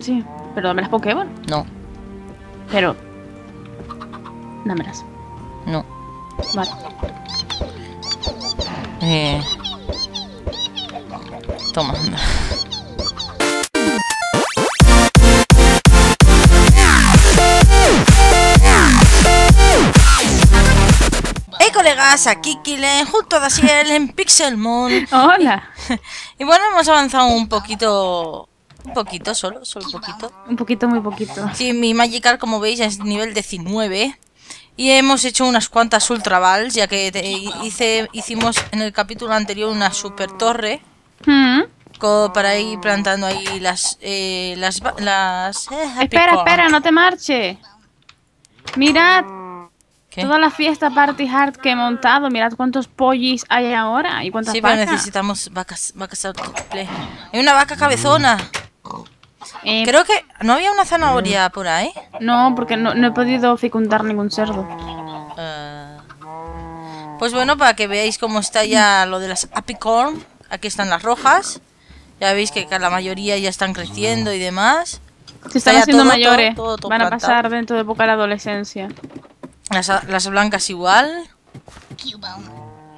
Sí, pero dame las Pokéball. No, Pero. Dámelas. no. Vale. Eh... Toma. Hey colegas, aquí Kilen junto a Daciel en Pixelmon Hola. Y bueno, hemos avanzado un poquito Un poquito solo, solo un poquito Un poquito, muy poquito. Sí, mi Magikarp como veis es nivel 19 Y hemos hecho unas cuantas Ultra Balls Ya que te- hice, hicimos en el capítulo anterior una super torre Mm. Para ir plantando ahí las eh, Las, eh, Espera, Corn. espera, no te marche. Mirad ¿Qué? toda la fiesta Party Hard que he montado. Mirad cuántos pollis hay ahora y cuántas Sí, pero vacas. necesitamos vacas, vacas. Hay una vaca cabezona. Eh, Creo que no había una zanahoria por ahí. No, porque no, no he podido fecundar ningún cerdo. Eh, Pues bueno, para que veáis cómo está ya lo de las apicorn. Aquí están las rojas. Ya veis que la mayoría ya están creciendo y demás. Se están haciendo mayores. todo, todo, todo Van a plantado. pasar dentro de poco a la adolescencia. Las, las blancas igual.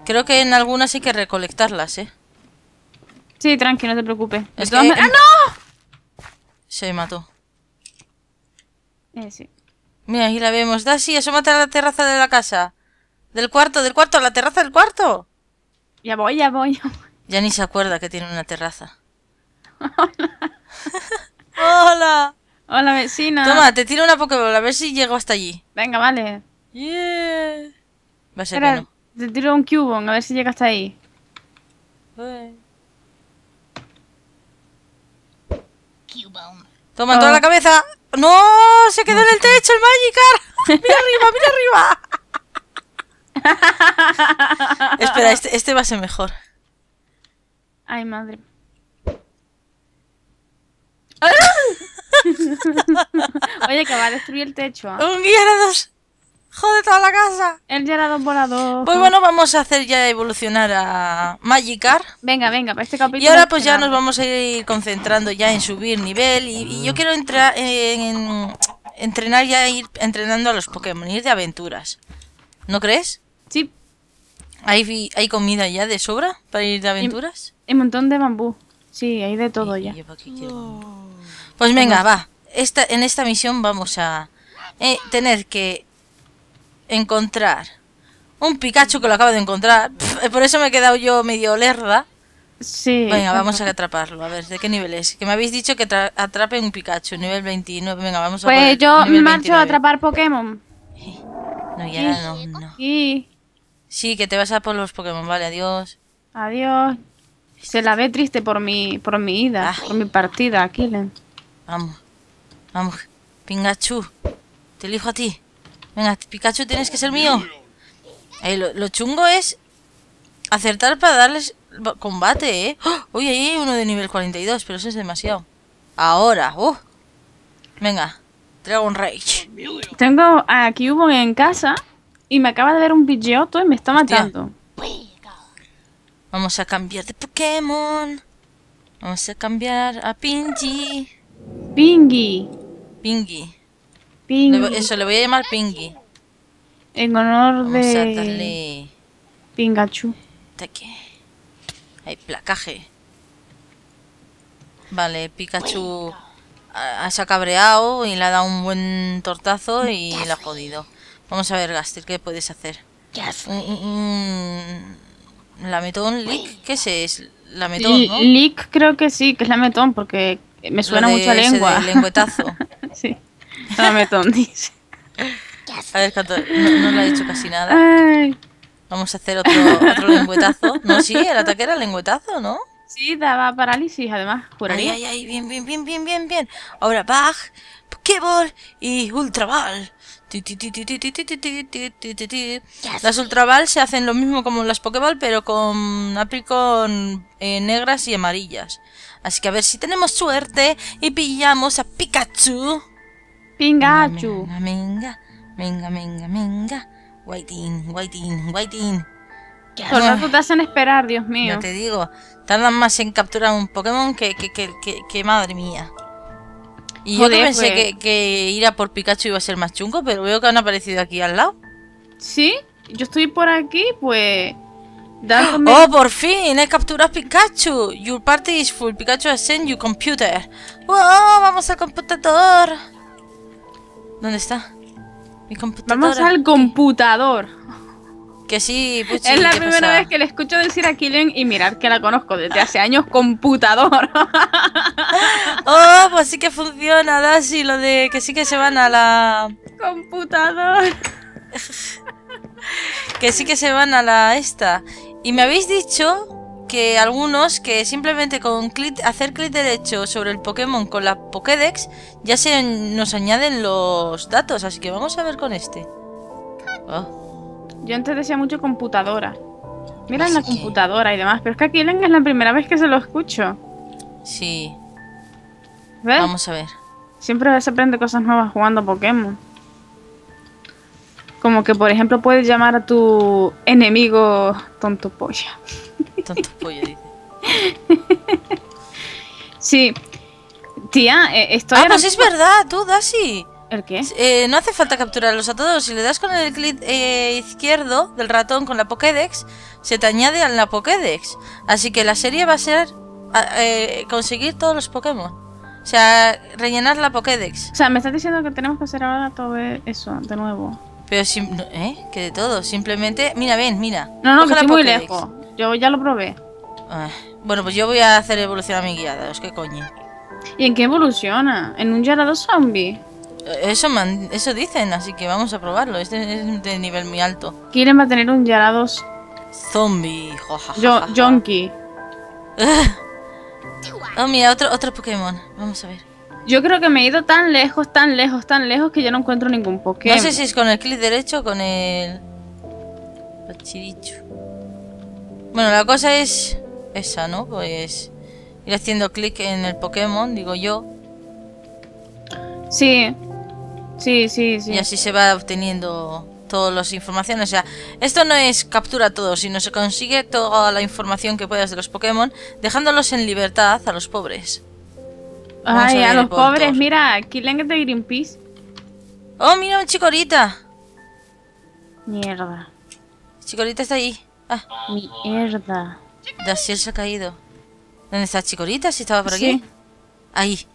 Creo que en algunas hay que recolectarlas, ¿eh? Sí, tranqui, no te preocupes. Es que- ¡Ah, Se mató. no! Eh, sí. Mira, ahí la vemos. Dashi, asómate a la terraza de la casa. Del cuarto, del cuarto, a la terraza del cuarto. Ya voy, ya voy. ya voy. Ya ni se acuerda que tiene una terraza. Hola. Hola, vecina. Toma, te tiro una Pokéball a ver si llego hasta allí. Venga, vale. Yeah. Va a ser Espera, que te tiro un Cubone, a ver si llega hasta ahí. no. Toma toda Oh. la cabeza. ¡No! Se quedó en el techo el Magikarp. Mira arriba, mira arriba. Espera, este, este va a ser mejor. Ay, madre. Oye, que va a destruir el techo. ¿ah? Un Gyarados. Jode toda la casa. El Gerardo volador. Pues bueno, vamos a hacer ya evolucionar a Magikarp. Venga, venga, para este capítulo. Y ahora pues ya nos vamos a ir concentrando ya en subir nivel y, y yo quiero entrar en, entrenar ya ir entrenando a los Pokémon, ir de aventuras. ¿No crees? Sí, ¿Hay, hay comida ya de sobra para ir de aventuras? hay un montón de bambú. Sí, hay de todo Y- ya. Pues venga, va. Esta, en esta misión vamos a eh, tener que encontrar un Pikachu que lo acabo de encontrar. Pf, por eso me he quedado yo medio lerda. Sí. Venga, vamos a atraparlo. A ver, ¿de qué nivel es? Que me habéis dicho que tra- atrape un Pikachu, nivel 29. Venga, vamos a Pues poner yo marcho a 29. atrapar Pokémon. No, ya no, no. Y Sí, que te vas a por los Pokémon, vale, adiós. adiós. Se la ve triste por mi, por mi ida, Ah. por mi partida, Killen. Vamos, vamos. Pikachu, te elijo a ti. Venga, Pikachu, tienes que ser mío. Ahí, lo, lo chungo es acertar para darles ba- combate, ¿eh? ¡Oh! Uy, ahí hay uno de nivel 42, pero eso es demasiado. Ahora, ¡uh! Venga, Dragon Rage. Tengo a Cubone en casa y me acaba de ver un Pidgeotto y me está Hostia. matando. Vamos a cambiar de Pokémon. Vamos a cambiar a Pingy. Pingy. Pingy. Pingy. eso, le voy a llamar Pingy. En honor Vamos a de darle... Pingachu. Ataque. Hay placaje. Vale, Pikachu ha- se ha cabreado y le ha dado un buen tortazo y le ha jodido. Vamos a ver, Gastel, ¿qué puedes hacer? Un, un- un lametón, lick, ¿qué ese es? Lametón, ¿no? Lick creo que sí, que es lametón porque me suena de mucho a lengua. de lengüetazo. sí. Dame tontis. A ver, no, no le ha dicho casi nada. Vamos a hacer otro, otro lengüetazo. No, sí, el ataque era lengüetazo, ¿no? Sí, daba parálisis, además, juraría. Ay, ay, ay, bien, bien, bien, bien, bien, bien. Ahora Bach, Pokéball y Ultra Ball. Las Ultra Ball se hacen lo mismo como las Pokéball, pero con Apricon eh, negras y amarillas. Así que a ver si tenemos suerte y pillamos a Pikachu. Pingachu. Venga, venga, venga, venga. Whiting, whiting, whiting. Todo el rato te hacen esperar, Dios mío. Ya te digo, tardan más en capturar un Pokémon que, que, que, que, que madre mía. Y yo que Joder, pensé pues. que, que ir a por Pikachu iba a ser más chungo, pero veo que han aparecido aquí al lado. Sí, yo estoy por aquí, pues. ¡Oh, por fin! ¡He capturado Pikachu! Your party is full. Pikachu has sent you computer. ¡Wow! ¡Vamos al computador! ¿Dónde está? Mi computadora. Vamos al computador. Que sí, Puchi, es la ¿qué primera pasa? vez que le escucho decir a Killian y mirar que la conozco desde hace años computador. ¡Oh, pues sí que funciona, Dashi! Lo de que sí que se van a la... computador. Que sí que se van a la esta. Y me habéis dicho que algunos que simplemente con clic, hacer clic derecho sobre el Pokémon con la Pokédex ya se nos añaden los datos. Así que vamos a ver con este. Oh, Yo antes decía mucho computadora. Mira en la que- computadora y demás, pero es que a Killian es la primera vez que se lo escucho. sí, ¿Ves? vamos a ver. Siempre se aprende cosas nuevas jugando Pokémon. Como que, por ejemplo, puedes llamar a tu enemigo tonto polla. Tonto pollo, dice. Sí. Tía, eh, estoy Ah, pues es verdad, tú, Dashi. ¿El qué? Eh, no hace falta capturarlos a todos. Si le das con el clic eh, izquierdo del ratón con la Pokédex, se te añade a la Pokédex. Así que la serie va a ser eh, conseguir todos los Pokémon. O sea, rellenar la Pokédex. O sea, me estás diciendo que tenemos que hacer ahora todo eso de nuevo. Pero ¿eh? Que de todo. Simplemente, mira, ven, mira. No, no, Coge que la estoy muy Pokédex. lejos. Yo ya lo probé. Ah, bueno, pues yo voy a hacer evolucionar mi guiada. Es que coño. ¿Y en qué evoluciona? ¿En un Gyarados zombie? Eh, Eso, man- eso dicen, así que vamos a probarlo. Este es de nivel muy alto. Quieren va a tener un Gyarados Zombie. jo Jonky. Oh, mira, otro, otro Pokémon. Vamos a ver. Yo creo que me he ido tan lejos, tan lejos, tan lejos que ya no encuentro ningún Pokémon. No sé si es con el clic derecho o con el... Pachirichu. Bueno, la cosa es esa, ¿no? Pues ir haciendo clic en el Pokémon, digo yo, Sí. Sí, sí, sí. y así se va obteniendo todas las informaciones. O sea, esto no es captura todo, sino se consigue toda la información que puedas de los Pokémon, dejándolos en libertad a los pobres. Vamos Ay, a los pobres, mira, Killian es de Greenpeace. ¡Oh, mira un chicorita! Mierda. Chicorita está ahí. Ah, Mierda. Daciel se ha caído. ¿Dónde está Chicorita? Si estaba por aquí. Sí. Ahí.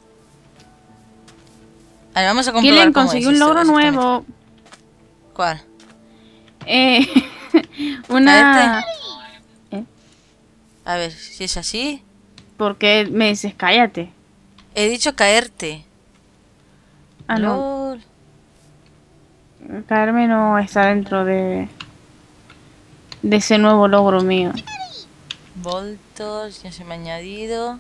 A ver, vamos a comprobar cómo consiguió un logro nuevo. ¿Cuál? Eh, una... A ver, si es así. ¿Por qué me dices cállate? He dicho caerte. Ah, no. Lol. Caerme no está dentro de... De ese nuevo logro mío. Voltos, ya se me ha añadido.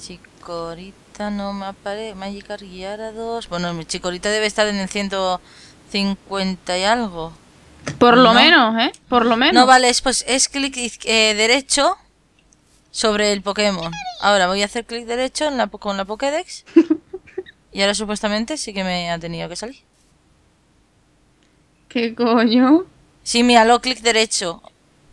Chicorita no me aparece. Magikarp Gyarados. Bueno, mi Chicorita debe estar en el 150 y algo. Por lo No. menos, ¿eh? Por lo menos. No, vale, es, pues es clic eh, derecho sobre el Pokémon. Ahora voy a hacer clic derecho en la, con la Pokédex. y ahora supuestamente sí que me ha tenido que salir. ¿Qué coño? Sí, míralo, clic derecho.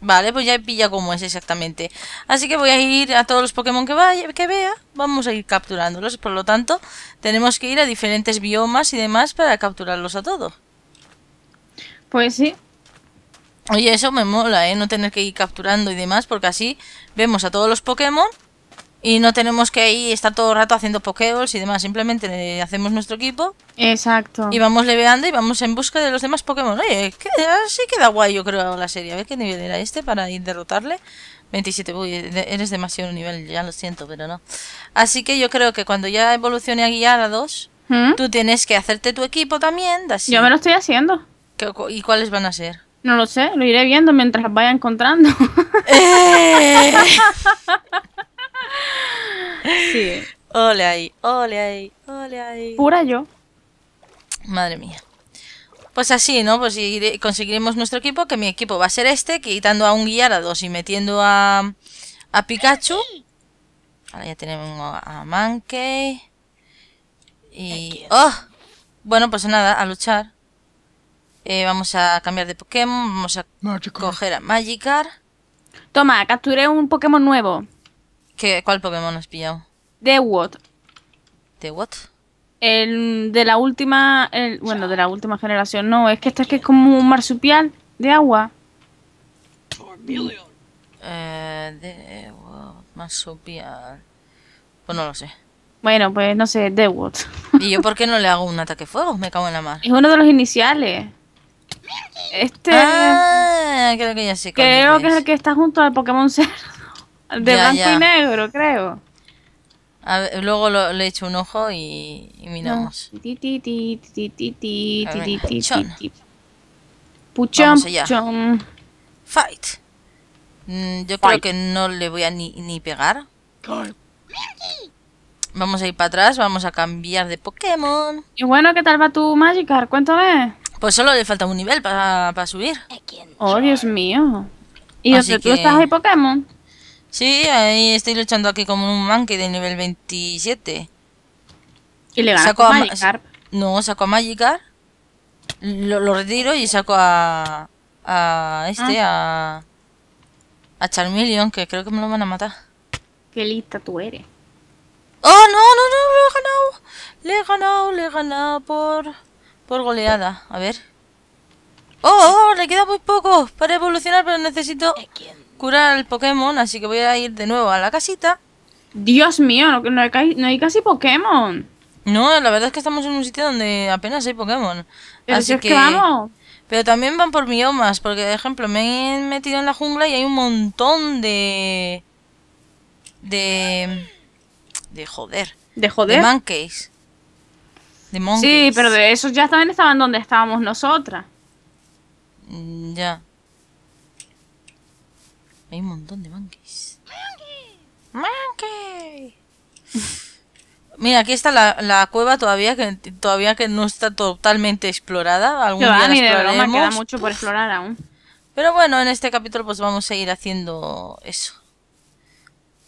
Vale, pues ya he pillado cómo es exactamente. Así que voy a ir a todos los Pokémon que vaya, que vea. Vamos a ir capturándolos. Por lo tanto, tenemos que ir a diferentes biomas y demás para capturarlos a todos. Pues sí. Oye, eso me mola, ¿eh? No tener que ir capturando y demás, porque así vemos a todos los Pokémon y no tenemos que ir estar todo el rato haciendo Pokéballs y demás. Simplemente hacemos nuestro equipo Exacto. y vamos leveando y vamos en busca de los demás Pokémon. Oye, que, sí queda guay, yo creo, la serie. A ver qué nivel era este para ir derrotarle. 27, uy, eres demasiado nivel, ya lo siento, pero no. Así que yo creo que cuando ya evolucione a guiar a dos, ¿Mm? tú tienes que hacerte tu equipo también. Así. Yo me lo estoy haciendo. ¿Qué- ¿Y cuáles van a ser? No lo sé, lo iré viendo mientras las vaya encontrando. ¡Eh! sí. Ole ahí, ole ahí, ole ahí. Pura yo. Madre mía. Pues así, ¿no? Pues iré- conseguiremos nuestro equipo, que mi equipo va a ser este, quitando a un Gyarados y metiendo a, a Pikachu. Ahora ya tenemos a, a Mankey. Y... ¡Oh! Bueno, pues nada, a luchar. Eh, vamos a cambiar de Pokémon, vamos a coger a Magikarp. Toma, capturé un Pokémon nuevo. ¿Qué, ¿Cuál Pokémon has pillado? Dewott. ¿De what? El de la última, el, bueno, de la última generación, no, es que este es que es como un marsupial de agua. Eh, de what? Marsupial. Pues no lo sé. Bueno, pues no sé, Dewot. ¿Y yo por qué no le hago un ataque fuego? Me cago en la mar. Es uno de los iniciales. Este Ah, creo que ya sé cuál creo que es el que está junto al Pokémon Cerdo. De Ya, blanco ya. y negro, creo. A ver, luego lo- le echo un ojo y, y miramos. Puchón. Puchón. Fight. Mm, yo Fight. creo que no le voy a ni, ni pegar. Vamos a ir para atrás, vamos a cambiar de Pokémon. Y bueno, ¿qué tal va tu Magikarp? Cuéntame. Pues solo le falta un nivel para subir. Oh, Dios mío. ¿Y Así dónde tú que- estás ahí, Pokémon? Sí, ahí estoy luchando aquí como un monkey de nivel 27. Y le ganas Saco a Ma- Magikarp. No, saco a Magikarp, lo, lo retiro y saco a. a este, a. a Charmeleon, que creo que me lo van a matar. Qué lista tú eres. ¡Oh, no, no, no! Le he ganado. Le he ganado, le he ganado por. por goleada. A ver. ¡Oh, oh! Le queda muy poco para evolucionar, pero necesito curar al Pokémon, así que voy a ir de nuevo a la casita. Dios mío, no, no hay, no hay casi Pokémon. No, la verdad es que estamos en un sitio donde apenas hay Pokémon. Pero así si es que vamos. Pero también van por biomas, porque por ejemplo me he metido en la jungla y hay un montón de... De... De joder. De De joder. monkeys. De monkeys. Sí, pero de esos ya también estaban donde estábamos nosotras. Ya. Hay un montón de monkeys. Monkey. Mira, aquí está la, la cueva todavía que todavía que no está totalmente explorada. Algún día la ni de broma, queda exploraremos. mucho por explorar aún. Pero bueno, en este capítulo pues vamos a ir haciendo eso.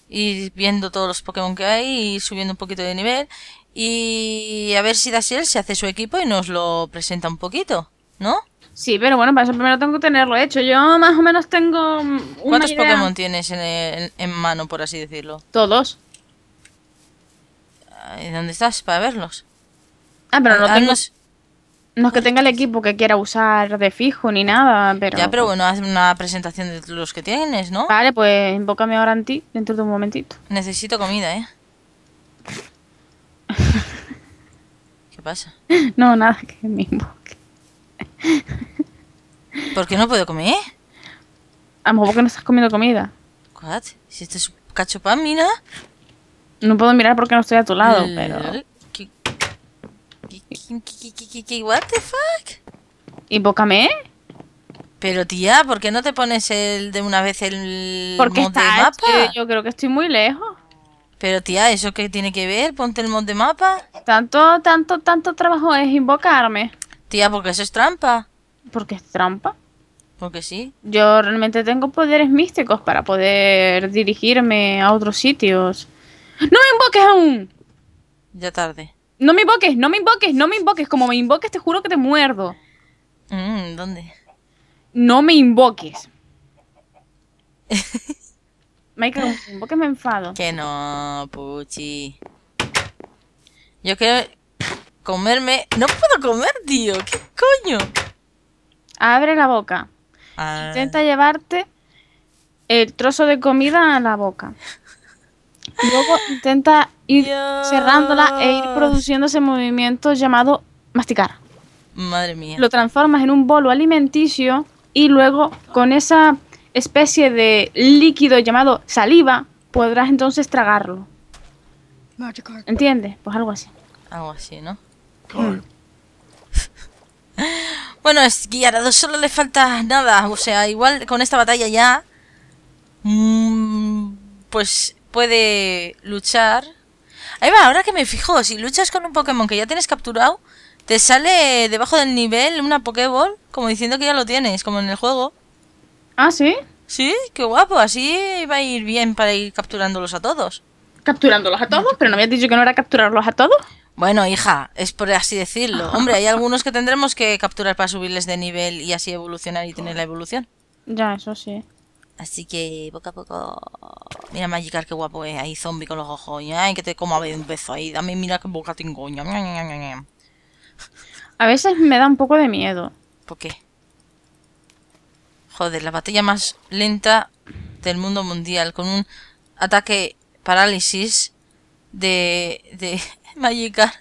Ir viendo todos los Pokémon que hay y subiendo un poquito de nivel. Y a ver si Dasiel se hace su equipo y nos lo presenta un poquito, ¿no? Sí, pero bueno, para eso primero tengo que tenerlo hecho. Yo más o menos tengo una ¿Cuántos idea. Pokémon tienes en, el- en mano, por así decirlo? Todos. Ay, ¿Dónde estás para verlos? Ah, pero no Ah, tengo... nos- No es que tenga el equipo que quiera usar de fijo ni nada, pero... Ya, pero bueno, haz una presentación de los que tienes, ¿no? Vale, pues invócame ahora en ti dentro de un momentito. Necesito comida, ¿eh? ¿Qué pasa? No, nada, que me invoque. ¿Por qué no puedo comer? A lo mejor porque no estás comiendo comida. ¿What? Si este es un cacho pan, mira. No puedo mirar porque no estoy a tu lado, pero... ¿Qué, qué, qué, qué, qué, qué, qué, what the fuck? Invócame, Pero tía, ¿por qué no te pones el de una vez el porque mod de mapa? hecho, Yo creo que estoy muy lejos. Pero tía, ¿eso qué tiene que ver? Ponte el mod de mapa. Tanto, tanto, tanto trabajo es invocarme. Tía, porque eso es trampa. Porque es trampa. Porque sí. Yo realmente tengo poderes místicos para poder dirigirme a otros sitios. ¡No me invoques aún! Ya tarde. No me invoques, no me invoques, no me invoques. Como me invoques, te juro que te muerdo. Mm, ¿Dónde? No me invoques. Michael, como me invoques me enfado. Que no, Puchi. Yo quiero comerme... No puedo comer, tío. ¿Qué coño? Abre la boca. Ah, Intenta llevarte el trozo de comida a la boca. Luego intenta ir Dios. cerrándola e ir produciendo ese movimiento llamado masticar. Madre mía. Lo transformas en un bolo alimenticio y luego con esa especie de líquido llamado saliva podrás entonces tragarlo. ¿Entiendes? Pues algo así. Algo así, ¿no? Bueno, es Guiarado solo le falta nada. O sea, igual con esta batalla ya. mm, pues puede luchar. Ahí va, ahora que me fijo, si luchas con un Pokémon que ya tienes capturado, te sale debajo del nivel una Pokéball, como diciendo que ya lo tienes, como en el juego. Ah, ¿sí? Sí, qué guapo, así va a ir bien para ir capturándolos a todos. Capturándolos a todos, pero no habías dicho que no era capturarlos a todos. Bueno, hija, es por así decirlo. Hombre, hay algunos que tendremos que capturar para subirles de nivel y así evolucionar y tener la evolución. Ya, eso sí. Así que poco a poco. Mira Magikarp qué guapo es. Ahí zombie con los ojos. Ay, que te como a ver un beso ahí. Dame, mira qué boca tengo. A veces me da un poco de miedo. ¿Por qué? Joder, la batalla más lenta del mundo mundial. Con un ataque parálisis de. de Magikarp.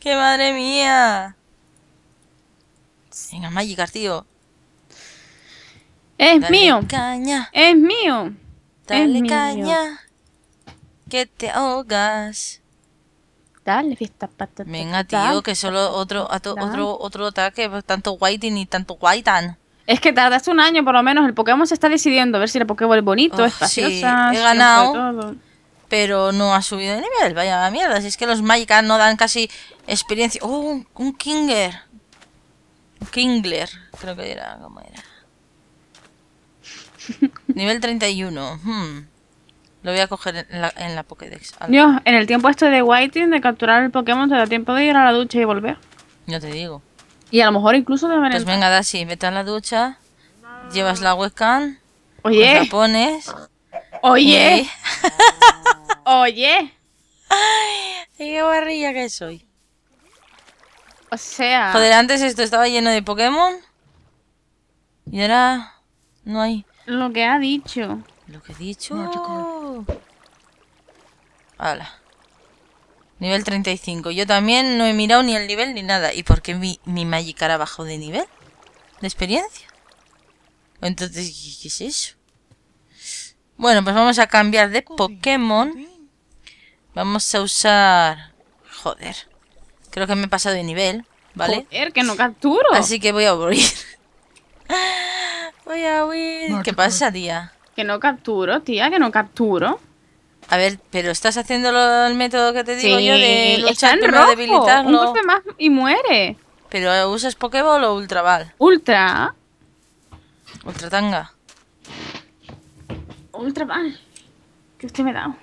¡Qué madre mía! Venga, Magikarp, tío. Es Dale mío. caña. Es mío. Dale mío. caña. Que te ahogas. Dale, fiesta patata. Venga, tío, que solo otro, Dale. otro, otro ataque. pues, Tanto Whitey ni tanto Whitan. Es que tardaste un año por lo menos. El Pokémon se está decidiendo a ver si el Pokéball es bonito, Oh, espaciosa. sí, he ganado. Pero no ha subido de nivel. Vaya mierda. Si es que los Magikarp no dan casi experiencia. Oh, un, Kinger. Un Kingler. Creo que era. ¿Cómo era? nivel 31. Hmm. Lo voy a coger en la, en la Pokédex. Dios, en el tiempo este de Whiting, de capturar el Pokémon, te da tiempo de ir a la ducha y volver. Ya te digo. Y a lo mejor incluso de Pues venga, Dashi, vete a la ducha. Llevas la webcam. Oye, La pones. Oye, oye. Y qué barrilla que soy. O sea, Joder, antes esto estaba lleno de Pokémon. Y ahora no hay. lo que ha dicho. Lo que he dicho. Magikarp. Hala. Nivel 35. Yo también no he mirado ni el nivel ni nada. ¿Y por qué mi, mi Magikarp ha bajado de nivel? ¿De experiencia? Entonces, ¿qué, qué es eso? Bueno, pues vamos a cambiar de Pokémon. Vamos a usar... Joder. Creo que me he pasado de nivel, ¿vale? Joder, que no capturo. Así que voy a huir. voy a huir. ¿Qué pasa, tía? Que no capturo, tía, que no capturo. A ver, pero estás haciendo lo- el método que te digo Sí, yo de luchar primero debilitarlo. Un golpe más y muere. Pero usas Pokéball o Ultraval. Ultra. Ultratanga. Ultra mal. ¿Qué usted me da?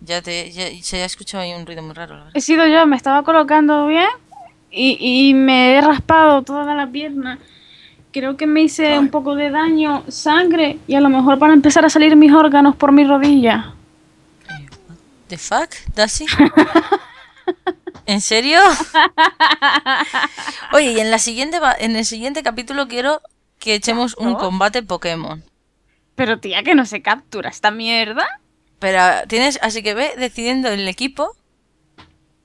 Ya te ya, se ha escuchado ahí un ruido muy raro. He sido yo, me estaba colocando bien y, y me he raspado toda la pierna. Creo que me hice un poco de daño, sangre, y a lo mejor van a empezar a salir mis órganos por mi rodilla. ¿The fuck, Darcy? ¿En serio? Oye, y en la siguiente en el siguiente capítulo quiero que echemos un combate Pokémon. Pero tía, que no se captura esta mierda. Pero tienes, así que ve decidiendo el equipo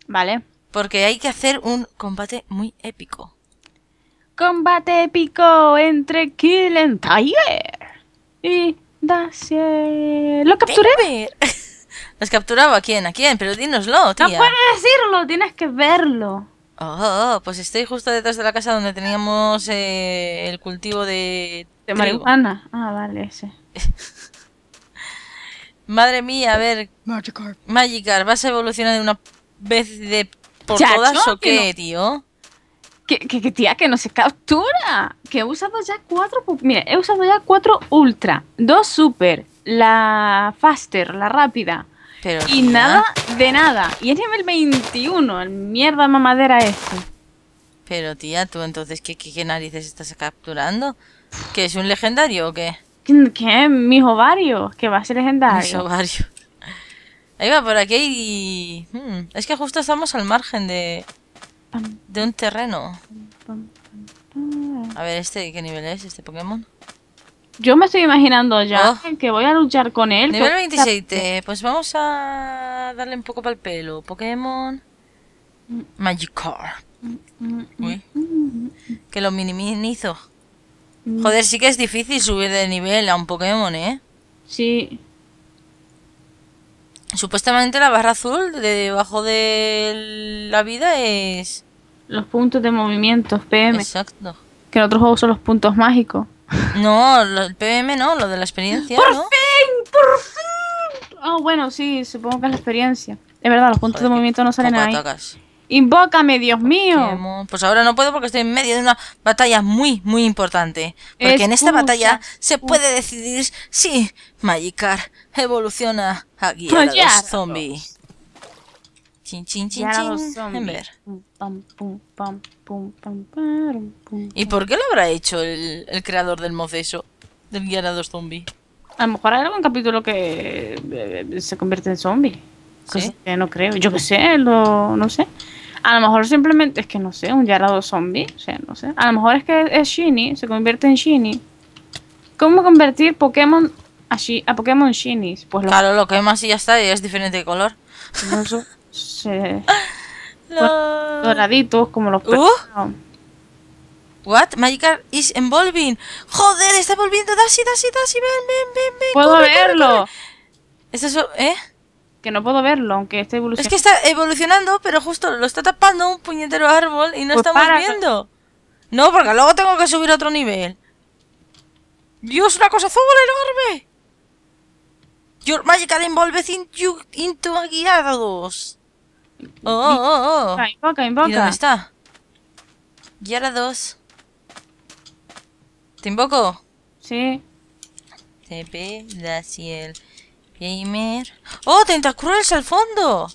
Vale. porque hay que hacer un combate muy épico. Combate épico entre Killen Tiger y Daciel. ¿Lo capturé? Ver. ¿Lo has capturado a quién? ¿A quién? Pero dínoslo, No tía. puedes decirlo, tienes que verlo. Oh, oh, pues estoy justo detrás de la casa donde teníamos eh, el cultivo de... De trigo. marihuana. Ah, vale, ese. Madre mía, a ver, Magikarp. Magikarp, ¿vas a evolucionar de una vez de por todas o que qué, no. tío? Que, que, que, tía, que no se captura. Que he usado ya cuatro. pu- Mira, he usado ya cuatro ultra, dos super, la faster, la rápida. Pero, Y nada de nada. Y es nivel 21, el mierda mamadera este. Pero tía, tú entonces, ¿qué, qué, qué narices estás capturando? ¿Que es un legendario o qué? ¿Qué? qué? Mis ovarios, que va a ser Mis legendario. ovarios. Ahí va, por aquí y... hmm, es que justo estamos al margen de, de un terreno. A ver, ¿este qué nivel es, este Pokémon? Yo me estoy imaginando ya Oh. que voy a luchar con él. Nivel que- 27, pues vamos a darle un poco para el pelo. Pokémon Magikarp. Uy, que lo minimizo. Joder, sí que es difícil subir de nivel a un Pokémon, ¿eh? Sí. Supuestamente la barra azul de debajo de la vida es... Los puntos de movimientos, PM. Exacto. Que en otros juegos son los puntos mágicos. No, lo- el PM no, lo de la experiencia, ¡Por ¿no? fin! ¡Por fin! Ah, bueno, sí, supongo que es la experiencia. Es verdad, los puntos Joder, de movimiento no salen ahí. atacas. Invócame, Dios mío. Pues ahora no puedo porque estoy en medio de una batalla muy, muy importante. Porque en esta batalla se puede decidir si Magikarp evoluciona a guiar a a los zombies. Chin, chin, chin, chin. ver. ¿Y por qué lo habrá hecho el, el creador del moceso? del Gyarados zombie. A lo mejor hay algún capítulo que eh, se convierte en zombie. Que no creo. Yo qué sé, lo, no sé. A lo mejor simplemente es que no sé, un Yarado zombie. O sea, no sé. A lo mejor es que es Shiny, se convierte en Shiny. ¿Cómo convertir Pokémon a, Shi- a Pokémon Shinies? Pues los Claro, lo quemas y ya está, y es diferente de color. Lo- doraditos, como los Uh. What? Magikarp is evolving. Joder, está volviendo. Dashi, Dashi, Dashi, ven, ven, ven, ven. Puedo corre, corre, verlo. corre. Es, ¿eh? Que no puedo verlo, aunque esté Es evolucionando. que está evolucionando, pero justo lo está tapando un puñetero árbol y no Pues estamos para. viendo. No, porque luego tengo que subir a otro nivel. Dios, una cosa azul enorme. Your Magikarp evolves into, into a Gyarados. Oh, oh, oh. Ah, Invoca, ¿Y invoca. dónde está? Gyarados. ¿Te invoco? Sí. TP, Daciel, Gamer. ¡Oh, Tentacruels al fondo!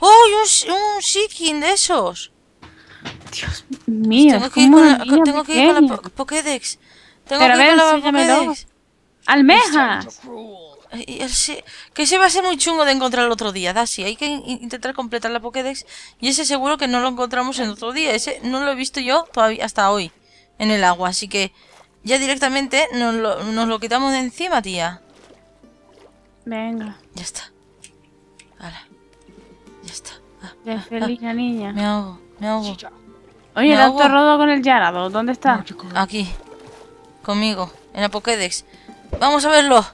¡Oh, y un, un Shikin de esos! Dios mío, tengo que ir con la, tengo que ir con la Pokédex. Tengo Pero que ir con la. Pokédex. ¡Almejas! Que ese va a ser muy chungo de encontrar el otro día, Dashi. Hay que in- intentar completar la Pokédex. Y ese seguro que no lo encontramos en otro día. Ese no lo he visto yo todavía hasta hoy. En el agua. Así que ya directamente nos lo, nos lo quitamos de encima, tía. Venga, Ya está. Ahora. Ya está. Ah, de feliz la niña. me ahogo, me ahogo. Oye, el doctor Rodo con el Yarado, ¿dónde está? Aquí. Conmigo. En la Pokédex. Vamos a verlo.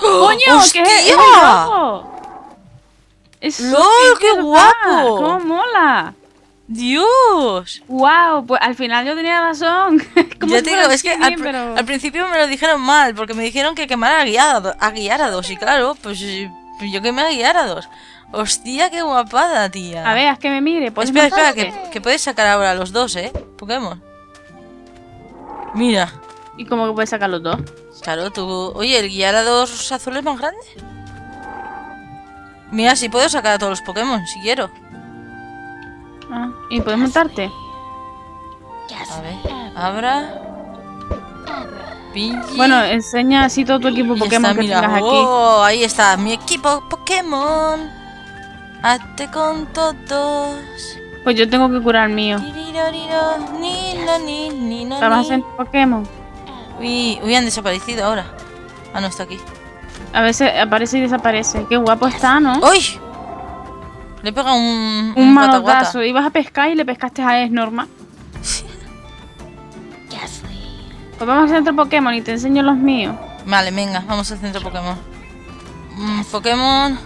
¡Coño! ¿Qué es? ¡Es ¡Hostia! loco! ¡Es ¡Lol, qué verdad! guapo! ¡Cómo mola! ¡Dios! ¡Wow! Pues al final yo tenía razón. Si te digo, es que al, pr- pero- al principio me lo dijeron mal, porque me dijeron que quemara a Guiarados, a Guiarados, y claro, pues eh, yo quemé a Guiarados. Hostia, qué guapada, tía. A ver, haz que me mire. ¿puedes espera, espera, que, que puedes sacar ahora a los dos, ¿eh? Pokémon. Mira. ¿Y cómo que puedes sacar los dos? Claro, tú... Oye, ¿el Guiarados azul es más grande? Mira, si puedo sacar a todos los Pokémon, si quiero. Ah, ¿Y puedes montarte? A ver, abra... Bueno, enseña así todo tu equipo Pokémon está, que mira. tengas aquí. Oh, ahí está, mi equipo Pokémon. Hazte con todos. Pues yo tengo que curar el mío. Tirirariro, ni, na, ni, ni, na, ¿Te vas a ni. hacer Pokémon? Uy, uy, han desaparecido ahora. Ah, no, está aquí. A veces aparece y desaparece. Qué guapo está, ¿no? ¡Uy! Le pega un. Un guata. manotazo. Ibas a pescar y le pescaste a Es normal. Pues vamos al centro Pokémon y te enseño los míos. Vale, venga, vamos al centro Pokémon. Mm, Pokémon.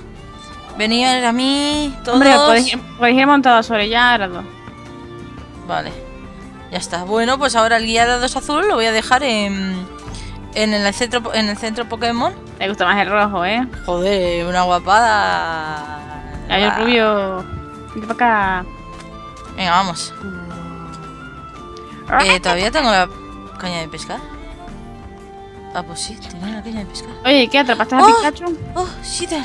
Venid a mí, todos. Hombre, podéis, podéis ir montado sobre Yarado. Vale. Ya está. Bueno, pues ahora el guía de dos azul lo voy a dejar en. En el centro, en el centro Pokémon. Me gusta más el rojo, ¿eh? Joder, una guapada. Hay el rubio. Vente para acá. Venga, vamos. Eh, ¿Todavía tengo la caña de pescar? Ah, pues sí, tenía la caña de pescar. Oye, ¿qué? ¿Atrapaste a Oh. Pikachu? ¡Oh, Shitter!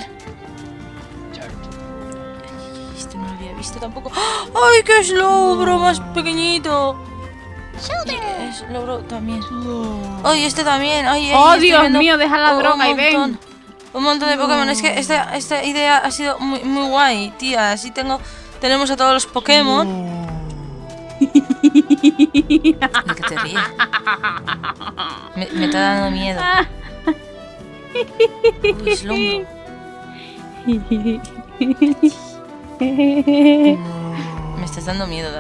Este no lo había visto tampoco. ¡Ay, qué es logro más pequeñito! Es logro también. ¡Ay, este también! ¡Ay, ay, ¡Oh, Dios mío! Deja la un droga y ven. montón, Un montón de Pokémon. Es que esta, esta idea ha sido muy, muy guay, tía. Así tengo, tenemos a todos los Pokémon. ¿De qué te ríes? Me, me está dando miedo. Uy, es. Me estás dando miedo,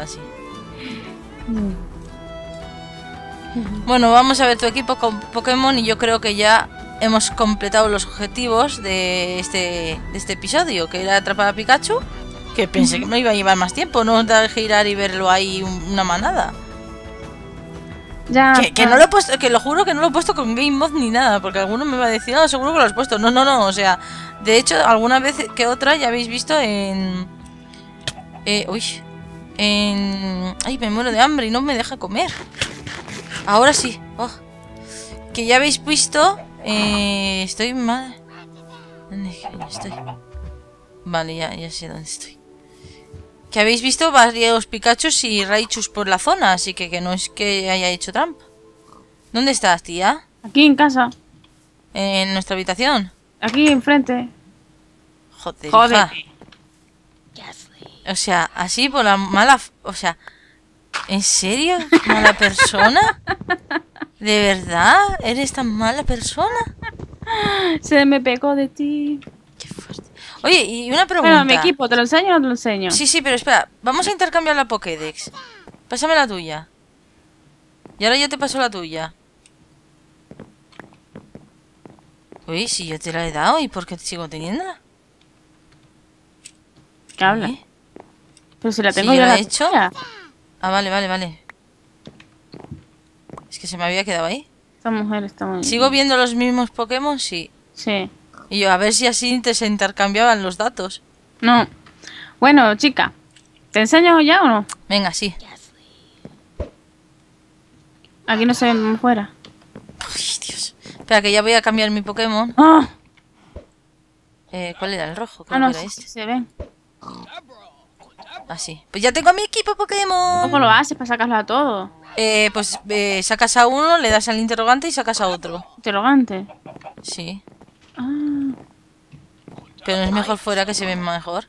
Bueno, vamos a ver tu equipo con Pokémon y yo creo que ya hemos completado los objetivos de este, de este episodio, que era atrapar a Pikachu, que pensé que me iba a llevar más tiempo, no dar girar y verlo ahí un- una manada. Ya. Que, que no lo he puesto, que lo juro que no lo he puesto con Game Mod ni nada, porque alguno me va a decir, ah, seguro que lo has puesto. No, no, no, o sea, de hecho, alguna vez que otra ya habéis visto en. Eh, uy. En. Ay, me muero de hambre y no me deja comer. Ahora sí. oh. Que ya habéis visto. Eh, estoy mal. ¿Dónde coño estoy? Vale, ya, ya sé dónde estoy. Que habéis visto varios Pikachus y Raichus por la zona, así que, que no es que haya hecho trampa. ¿Dónde estás, tía? Aquí en casa. En nuestra habitación. Aquí enfrente. Joder. Joder. O sea, así por la mala... O sea, ¿en serio? ¿Mala persona? ¿De verdad? ¿Eres tan mala persona? Se me pegó de ti. Qué fuerte. Oye, y una pregunta. Bueno, mi equipo, ¿te lo enseño o no te lo enseño? Sí, sí, pero espera. Vamos a intercambiar la Pokédex. Pásame la tuya. Y ahora yo te paso la tuya. Uy, si yo te la he dado, ¿y por qué sigo teniéndola? ¿Qué habla? ¿Eh? Pero si la tengo yo yo la he hecho. tuya. Ah, vale, vale, vale. Es que se me había quedado ahí. Esta mujer está muy... ¿Sigo viendo los mismos Pokémon? Sí. Sí. Y yo, a ver si así te se intercambiaban los datos. No. Bueno, chica. ¿Te enseño ya o no? Venga, sí. Aquí no se ven fuera. Ay, Dios. Espera, que ya voy a cambiar mi Pokémon. ¡Ah! Eh, ¿Cuál era el rojo? Creo Ah, no, que era sí, este. se ven. Así. Pues ya tengo a mi equipo Pokémon. ¿Cómo lo haces para sacarlo a todo? Eh, pues eh, sacas a uno, le das al interrogante y sacas a otro. Interrogante. Sí. Ah, Pero no es mejor fuera que se ven mejor.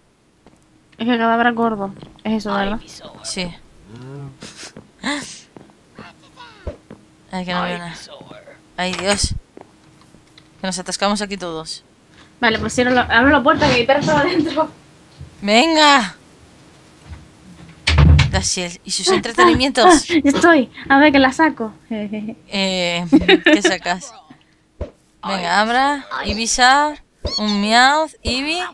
es que el cadáver es gordo. Es eso, ¿verdad? Sí. Ay, que no veo nada. Ay, Dios. Que nos atascamos aquí todos. Vale, pues cierro la, abro la puerta que mi perro estaba dentro. ¡Venga! ¿Y sus entretenimientos? Ah, estoy. A ver que la saco. Eh, ¿Qué sacas? Venga, Abra, Ibisar, un Meowth, Eevee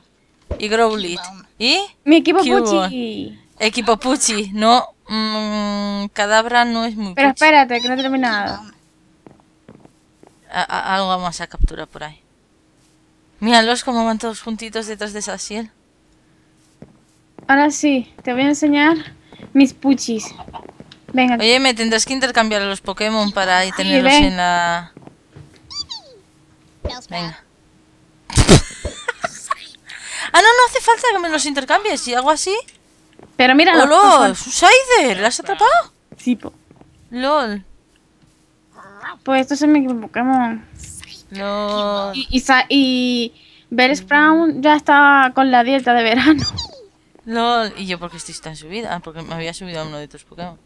y Growlit. ¿Y? Mi equipo Qué Puchi. Equipo Puchi. No, mm, Cadabra no es muy Pero Puchi. espérate, que no he terminado. A- a- algo más a capturar por ahí. Míralos como van todos juntitos detrás de Sasiel. Ahora sí, te voy a enseñar mis puchis. Venga, Oye, me tendrás que intercambiar los Pokémon para ahí tenerlos ven. en la... Venga. ah, no, no hace falta que me los intercambies. Si hago así... pero mira los ¡Hola! ¡Es un Scyther! ¿La has atrapado? Sí, po. LOL. Pues estos son mis Pokémon. LOL. Y, y, y ya estaba con la dieta de verano. LOL. ¿Y yo por qué estoy tan subida? Ah, porque me había subido a uno de tus Pokémon.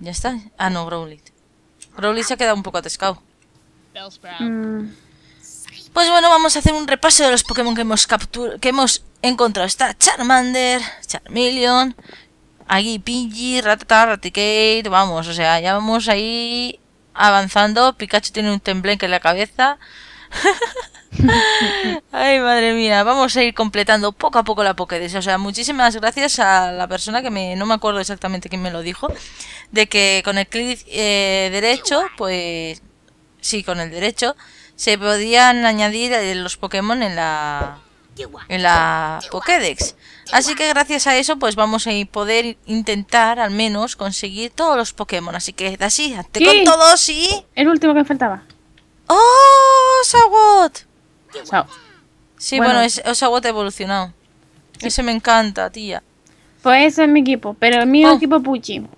¿Ya está? Ah, no, Growlit. Growlit se ha quedado un poco atascado. Mm, Pues bueno, vamos a hacer un repaso de los Pokémon que hemos que hemos encontrado. Está Charmander, Charmeleon, Agui Pidgey, Ratata, Raticate, vamos, o sea, ya vamos ahí avanzando. Pikachu tiene un tembleque en la cabeza. Ay, madre mía, vamos a ir completando poco a poco la Pokédex. O sea, muchísimas gracias a la persona que me, no me acuerdo exactamente quién me lo dijo, de que con el clic eh, derecho, pues sí, con el derecho, se podían añadir eh, los Pokémon en la en la Pokédex. Así que gracias a eso, pues vamos a poder intentar al menos conseguir todos los Pokémon. Así que así, Sí. con todos y el último que faltaba. ¡Oh! ¡Sagot! Chao. Sí, Bueno. bueno, es Osagot ha evolucionado. Ese me encanta, tía. Pues ese es mi equipo, pero mi Oh. equipo Puchi.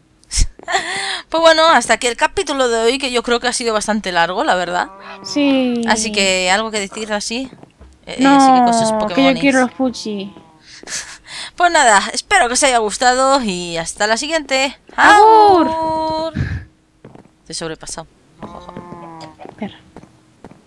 Pues bueno, hasta aquí el capítulo de hoy, que yo creo que ha sido bastante largo, la verdad. Sí. Así que algo que decir así. Eh, No, sí que cosas que yo quiero los Puchi. Pues nada, espero que os haya gustado y hasta la siguiente. ¡Agur! ¡Agur! Estoy sobrepasado.